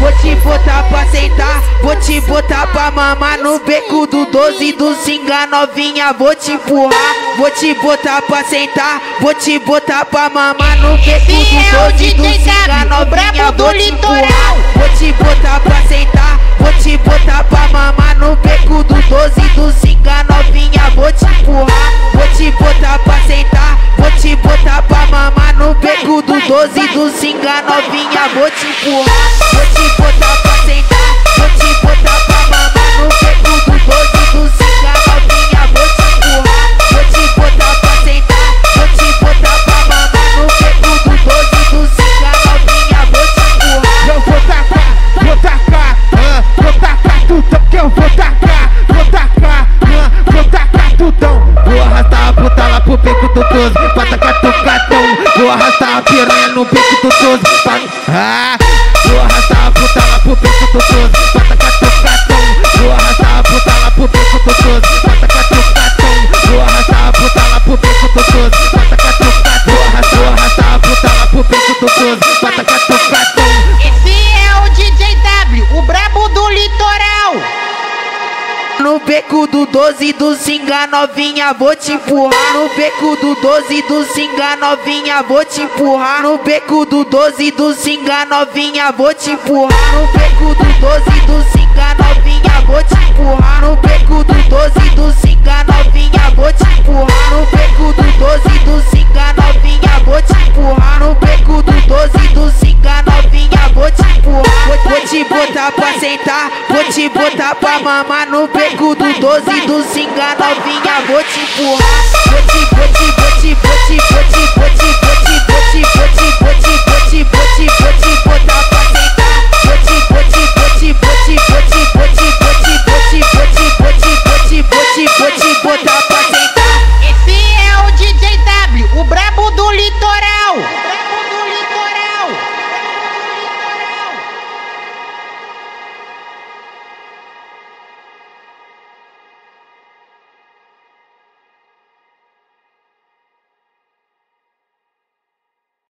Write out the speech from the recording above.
vou te botar pra sentar, vou te botar pra mamar no beco do 12 do Singa novinha, vou te empurrar, vou te botar pra sentar, vou te botar pra mamar no beco do 12 do Singa novinha, vou te empurrar, vou te botar pra sentar, vou te botar pra mamar beco do 12 do Singa novinha, vou te empurrar, vou te botar pra sentar, vou te botar pra mamar. No beco do 12 do Singa novinha, vou te empurrar, vou te botar pra sentar, vou te botar pra mamar. No beco do 12 do Singa novinha, vou te empurrar. Eu vou tacar, vou tacar, ah, vou tacar tudão que eu vou tacar, vou tacar, ah, vou tacar tudão. Vou arrastar a puta lá pro beco do 12, pra tacar tocadão. Vou arrastar a piranha no beco do 12, pra... Ah, vou arrastar a puta lá pro beco do 12, pra No beco do 12 do Singa novinha, vou te empurrar. No beco do 12 do Singa novinha, vou te empurrar. No beco do 12 do Singa novinha, vou te empurrar. No beco do 12 do Singa botar pra sentar, vou te botar pra mamar no beco do 12 do Singa novinha, vou te empurrar. Vou te, vou te, vou te, vou te, vou te, vou te, vou te,